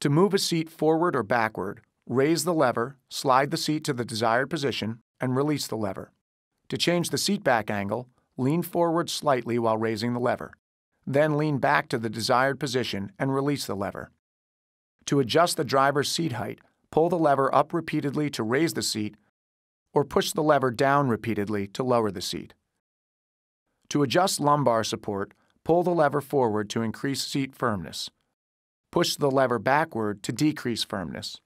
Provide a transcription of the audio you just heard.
To move a seat forward or backward, raise the lever, slide the seat to the desired position, and release the lever. To change the seat back angle, lean forward slightly while raising the lever. Then lean back to the desired position and release the lever. To adjust the driver's seat height, pull the lever up repeatedly to raise the seat or push the lever down repeatedly to lower the seat. To adjust lumbar support, pull the lever forward to increase seat firmness. Push the lever backward to decrease firmness.